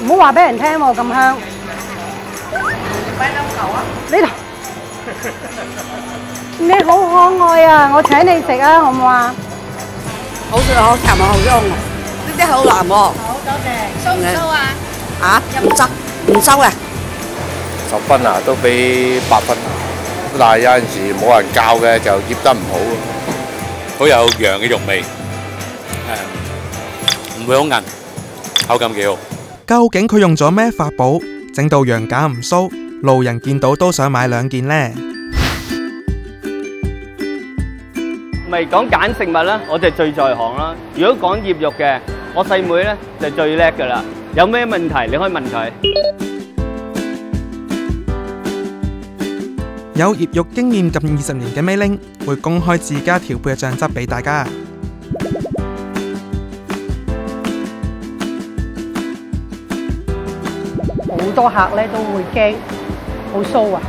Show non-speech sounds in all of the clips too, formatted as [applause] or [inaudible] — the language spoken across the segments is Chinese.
唔好話俾人聽喎，咁香。呢度 [laughs] 你好可愛啊！我請你食啊，好唔好啊？好食好甜啊，好香啊！呢啲好難喎。好多謝。收唔收啊？啊，唔收唔收嘅。十分啊，都俾八分。但係有陣時冇人教嘅就醃得唔好。好有羊嘅肉味，誒唔會好韌，口感幾好。究竟佢用咗咩法寶，整到羊架唔酥，路人見到都想買兩件呢？咪講揀食物啦，我就最在行啦。如果講醃肉嘅，我細妹咧就最叻噶啦。有咩問題你可以問佢。有醃肉經驗近二十年嘅 Mei Ling 會公開自家調配嘅醬汁俾大家。好多客咧都會驚好酥啊，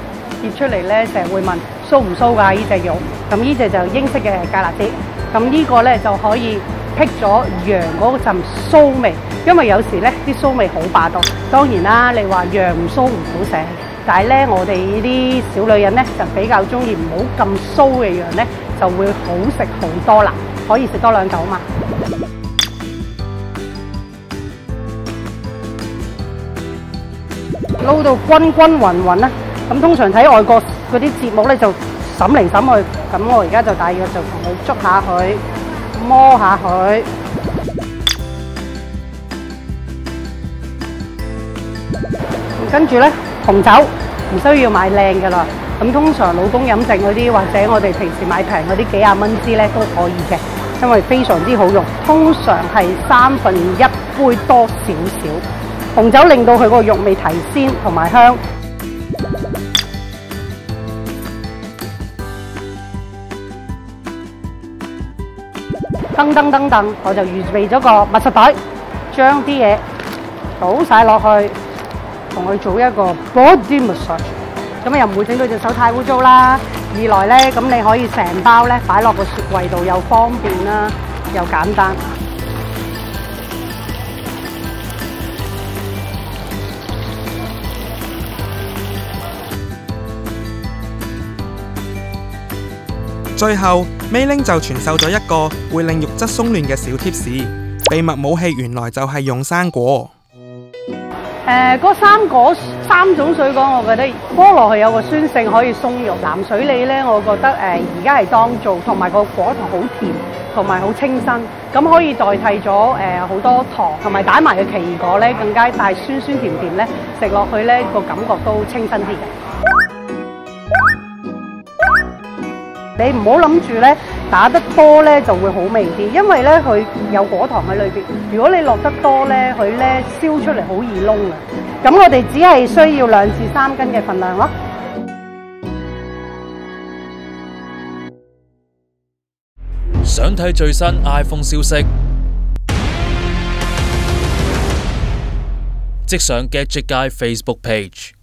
跌出嚟咧成日會問酥唔酥㗎？呢只肉，咁呢只就英式嘅芥辣啲，咁呢個咧就可以辟咗羊嗰陣酥味，因為有時咧啲酥味好霸道。當然啦，你話羊唔酥唔好食，但係咧我哋呢啲小女人咧就比較中意唔好咁酥嘅羊咧，就會好食好多啦，可以食多兩嚿嘛。撈到均均勻勻啦。咁通常睇外國嗰啲節目咧就審嚟審去，咁我而家就大約就同佢捉下佢，摸下佢。跟住咧紅酒唔需要買靚噶啦，咁通常老公飲剩嗰啲或者我哋平時買平嗰啲幾廿蚊支咧都可以嘅，因為非常之好用。通常係三分一杯多少少。紅酒令到佢個肉味提鮮同埋香。噔噔噔噔，我就預備咗個密實袋，將啲嘢倒晒落去，同佢做一個 body。咁又唔會整到隻手太污糟啦。二來咧，咁你可以成包咧擺落個雪櫃度，又方便啦，又簡單。最後，Mei Ling 就傳授咗一個會令肉質鬆軟嘅小貼士。秘密武器原來就係用生果。誒，嗰三果三種水果，我覺得菠蘿係有個酸性，可以鬆肉。藍水梨咧，我覺得诶而家係當做，同埋個果糖好甜，同埋好清新，咁可以代替咗诶好多糖，同埋打埋嘅奇異果咧，更加帶酸酸甜甜咧，食落去咧個感覺都清新啲嘅。你唔好諗住咧打得多咧就會好味啲，因為咧佢有果糖喺裏邊。如果你落得多咧，佢咧燒出嚟好易燶啊！咁我哋只係需要兩至三斤嘅份量咯。想睇最新 iPhone 消息，即上 Gadget 街 Facebook page。